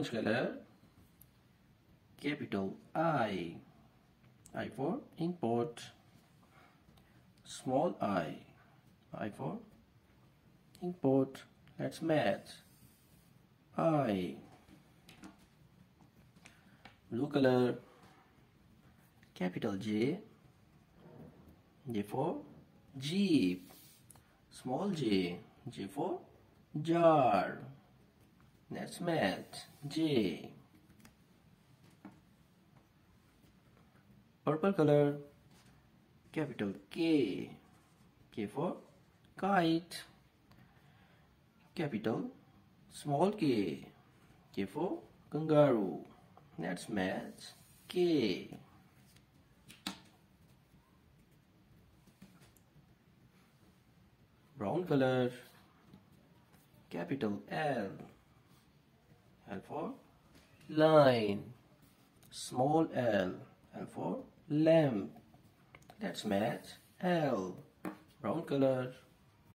orange color. Capital I. I for import. Small i. I for import. Let's match I blue color capital J J for Jeep small j J for jar Let's match J. Purple color, capital K. K for kite. Capital small k. K for kangaroo. Let's match K. Brown color, capital L. L for line. Small l. L for lamp. Let's match L. Brown color